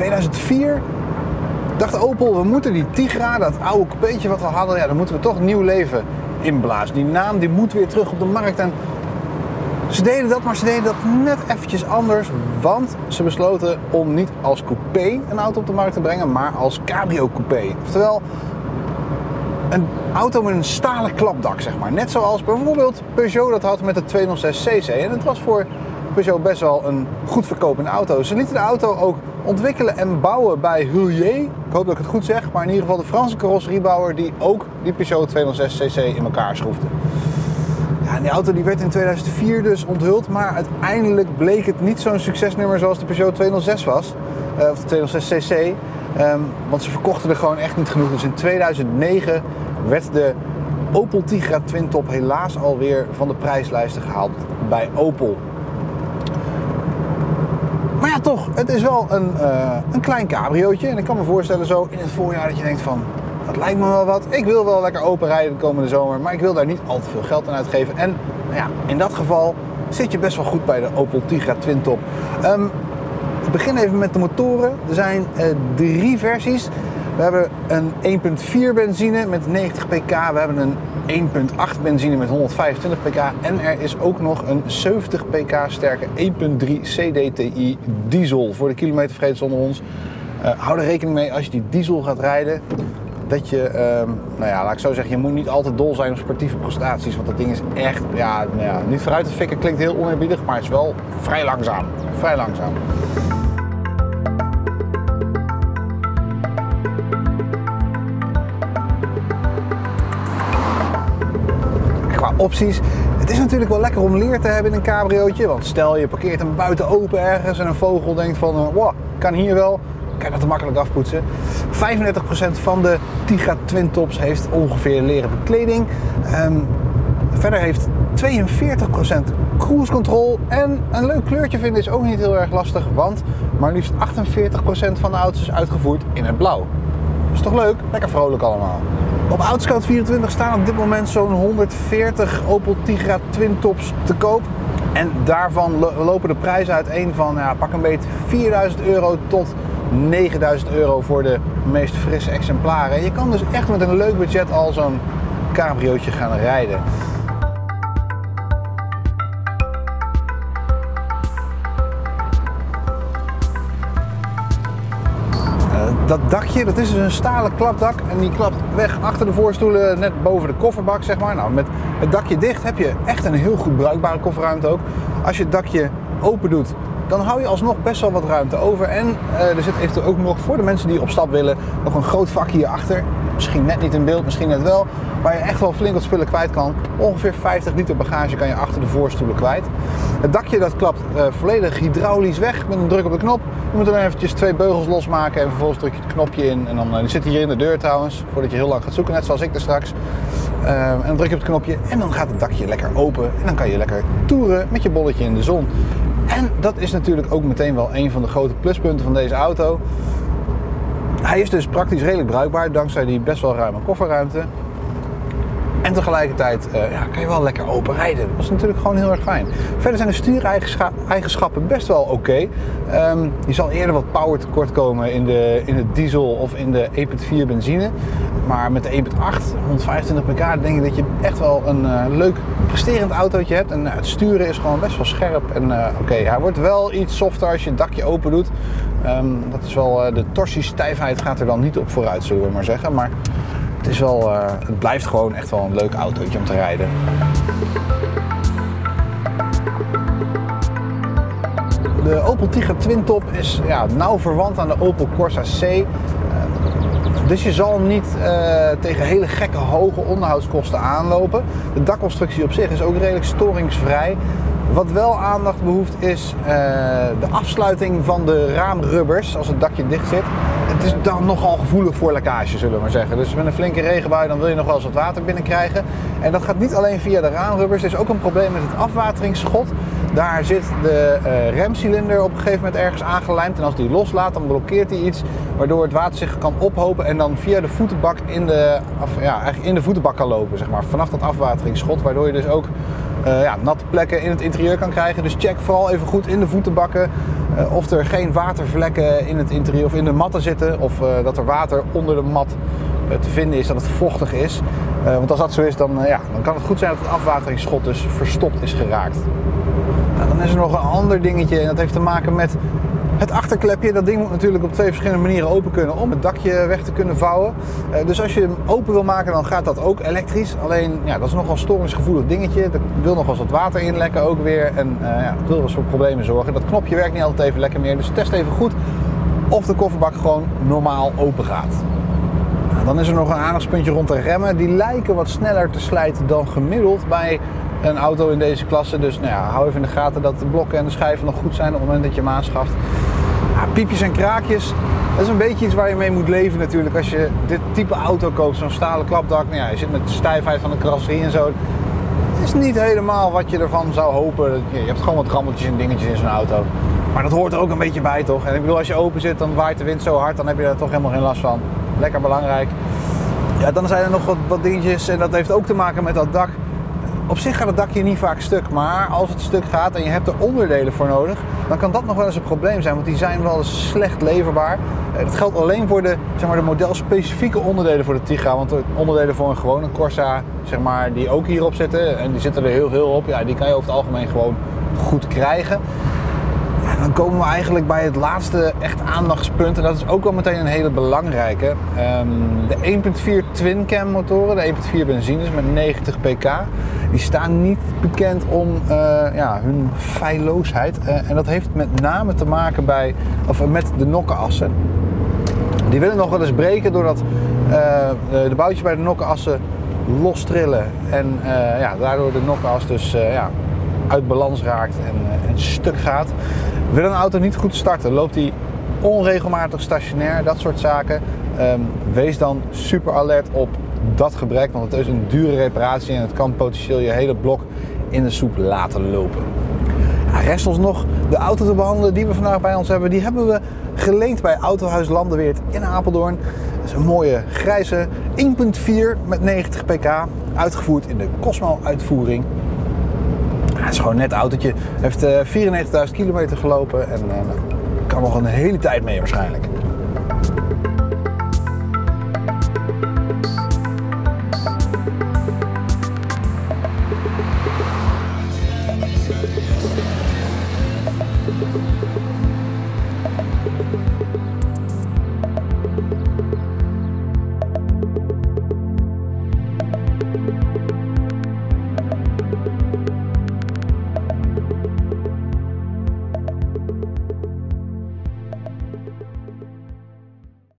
2004 dacht Opel, we moeten die Tigra, dat oude coupeetje wat we hadden, ja, daar moeten we toch nieuw leven inblazen. Die naam die moet weer terug op de markt. En ze deden dat, maar ze deden dat net eventjes anders. Want ze besloten om niet als coupé een auto op de markt te brengen, maar als cabrio coupé. Oftewel, een auto met een stalen klapdak, zeg maar. Net zoals bijvoorbeeld Peugeot dat had met de 206cc. En het was voor Peugeot best wel een goed verkopende auto. Ze lieten de auto ook ontwikkelen en bouwen bij Hullier. Ik hoop dat ik het goed zeg, maar in ieder geval de Franse carrosseriebouwer die ook die Peugeot 206cc in elkaar schroefde. Ja, die auto die werd in 2004 dus onthuld, maar uiteindelijk bleek het niet zo'n succesnummer zoals de Peugeot 206 was. Uh, of de 206cc. Um, want ze verkochten er gewoon echt niet genoeg. Dus in 2009 werd de Opel Tigra Twin Top helaas alweer van de prijslijsten gehaald bij Opel. Maar ja, toch, het is wel een, uh, een klein cabriootje. En ik kan me voorstellen zo in het voorjaar dat je denkt van... Dat lijkt me wel wat. Ik wil wel lekker open rijden de komende zomer. Maar ik wil daar niet al te veel geld aan uitgeven. En nou ja, in dat geval zit je best wel goed bij de Opel Tigra Twin Top. Um, ik begin even met de motoren. Er zijn uh, drie versies. We hebben een 1.4 benzine met 90 pk. We hebben een 1.8 benzine met 125 pk. En er is ook nog een 70 pk sterke 1.3 CDTI diesel. Voor de kilometervreders onder ons. Uh, hou er rekening mee als je die diesel gaat rijden. Dat je, uh, nou ja, laat ik zo zeggen, je moet niet altijd dol zijn op sportieve prestaties. Want dat ding is echt, ja, nou ja niet vooruit te fikken klinkt heel oneerbiedig, maar het is wel vrij langzaam. Vrij langzaam. Opties. Het is natuurlijk wel lekker om leer te hebben in een cabriootje. Want stel je parkeert hem buiten open ergens en een vogel denkt van... Uh, wow, kan hier wel. Kan je dat makkelijk afpoetsen. 35% van de Tigra Twin Tops heeft ongeveer leren bekleding. Um, verder heeft 42% cruise control. En een leuk kleurtje vinden is ook niet heel erg lastig. Want maar liefst 48% van de auto's is uitgevoerd in het blauw. Is toch leuk? Lekker vrolijk allemaal. Op Oudscout24 staan op dit moment zo'n 140 Opel Tigra Twin Tops te koop. En daarvan lopen de prijzen uiteen van ja, pak een beetje 4000 euro tot 9000 euro voor de meest frisse exemplaren. En je kan dus echt met een leuk budget al zo'n cabriootje gaan rijden. Dat dakje, dat is dus een stalen klapdak en die klapt weg achter de voorstoelen net boven de kofferbak zeg maar. Nou, met het dakje dicht heb je echt een heel goed bruikbare kofferruimte ook. Als je het dakje open doet, dan hou je alsnog best wel wat ruimte over. En uh, er zit eventueel ook nog voor de mensen die op stap willen nog een groot vakje hierachter. Misschien net niet in beeld, misschien net wel. Waar je echt wel flink wat spullen kwijt kan. Ongeveer 50 liter bagage kan je achter de voorstoelen kwijt. Het dakje dat klapt uh, volledig hydraulisch weg met een druk op de knop. Je moet dan eventjes twee beugels losmaken en vervolgens druk je het knopje in. En dan uh, die zit hier in de deur trouwens, voordat je heel lang gaat zoeken, net zoals ik er straks. Uh, en dan druk je op het knopje en dan gaat het dakje lekker open. En dan kan je lekker toeren met je bolletje in de zon. En dat is natuurlijk ook meteen wel een van de grote pluspunten van deze auto. Hij is dus praktisch redelijk bruikbaar, dankzij die best wel ruime kofferruimte. En tegelijkertijd uh, ja, kan je wel lekker open rijden. Dat is natuurlijk gewoon heel erg fijn. Verder zijn de stuureigenschappen best wel oké. Um, je zal eerder wat power tekort komen in de, in het diesel of in de 1.4 benzine. Maar met de 1.8, 125 pk, denk ik dat je echt wel een uh, leuk presterend autootje hebt. En uh, het sturen is gewoon best wel scherp. En oké, hij wordt wel iets softer als je het dakje open doet. Um, dat is wel, de torsiestijfheid gaat er dan niet op vooruit, zullen we maar zeggen. Maar het, is wel, uh, het blijft gewoon echt wel een leuk autootje om te rijden. De Opel Tigra Twin Top is ja, nauw verwant aan de Opel Corsa C. Uh, dus je zal niet uh, tegen hele gekke hoge onderhoudskosten aanlopen. De dakconstructie op zich is ook redelijk storingsvrij. Wat wel aandacht behoeft is uh, de afsluiting van de raamrubbers als het dakje dicht zit. Het is dan nogal gevoelig voor lekkage, zullen we maar zeggen. Dus met een flinke regenbui dan wil je nog wel eens wat water binnenkrijgen. En dat gaat niet alleen via de raamrubbers. Er is ook een probleem met het afwateringsschot. Daar zit de uh, remcilinder op een gegeven moment ergens aangelijmd. En als die loslaat, dan blokkeert hij iets. Waardoor het water zich kan ophopen en dan via de voetenbak in de, ja, eigenlijk in de voetenbak kan lopen. Zeg maar, vanaf dat afwateringsschot. Waardoor je dus ook eh, ja, natte plekken in het interieur kan krijgen. Dus check vooral even goed in de voetenbakken uh, of er geen watervlekken in het interieur of in de matten zitten. Of dat er water onder de mat te vinden is, dat het vochtig is. want als dat zo is, dan, ja, dan kan het goed zijn dat het afwateringsschot dus verstopt is geraakt. Nou, dan is er nog een ander dingetje en dat heeft te maken met het achterklepje, dat ding moet natuurlijk op twee verschillende manieren open kunnen om het dakje weg te kunnen vouwen. Uh, dus als je hem open wil maken, dan gaat dat ook elektrisch. Alleen, ja, dat is nogal storingsgevoelig dingetje. Er wil nog wel wat water inlekken ook weer. En uh, ja, dat wil wel eens voor problemen zorgen. Dat knopje werkt niet altijd even lekker meer. Dus test even goed of de kofferbak gewoon normaal open gaat. Nou, dan is er nog een aandachtspuntje rond de remmen. Die lijken wat sneller te slijten dan gemiddeld bij een auto in deze klasse. Dus nou ja, hou even in de gaten dat de blokken en de schijven nog goed zijn op het moment dat je hem aanschaft. Piepjes en kraakjes, dat is een beetje iets waar je mee moet leven natuurlijk. Als je dit type auto koopt, zo'n stalen klapdak. Nou ja, je zit met de stijfheid van de carrosserie en zo. Het is niet helemaal wat je ervan zou hopen. Je hebt gewoon wat rammeltjes en dingetjes in zo'n auto. Maar dat hoort er ook een beetje bij, toch? En ik bedoel, als je open zit, dan waait de wind zo hard, dan heb je daar toch helemaal geen last van. Lekker belangrijk. Ja, dan zijn er nog wat dingetjes en dat heeft ook te maken met dat dak. Op zich gaat het dakje niet vaak stuk, maar als het stuk gaat en je hebt er onderdelen voor nodig, dan kan dat nog wel eens een probleem zijn, want die zijn wel eens slecht leverbaar. Eh, dat geldt alleen voor de, zeg maar, de modelspecifieke onderdelen voor de Tigra, want de onderdelen voor een gewone Corsa, zeg maar, die ook hierop zitten, en die zitten er heel veel op, ja, die kan je over het algemeen gewoon goed krijgen dan komen we eigenlijk bij het laatste echt aandachtspunt. En dat is ook wel meteen een hele belangrijke. Um, de 1.4 twin cam motoren, de 1.4 benzines met 90 pk. Die staan niet bekend om uh, ja, hun feilloosheid. Uh, en dat heeft met name te maken bij, of met de nokkenassen. Die willen nog wel eens breken doordat uh, de boutjes bij de nokkenassen los trillen. En ja, daardoor de nokkenas dus ja, uit balans raakt en, en stuk gaat. Wil een auto niet goed starten, loopt hij onregelmatig stationair, dat soort zaken. Um, wees dan super alert op dat gebrek, want het is een dure reparatie en het kan potentieel je hele blok in de soep laten lopen. Rest ons nog de auto te behandelen die we vandaag bij ons hebben. Die hebben we geleend bij Autohuis Landenweert in Apeldoorn. Dat is een mooie grijze 1.4 met 90 pk, uitgevoerd in de Cosmo uitvoering het is gewoon een net autootje. Heeft 94.000 eh, kilometer gelopen en uh, kan nog een hele tijd mee waarschijnlijk.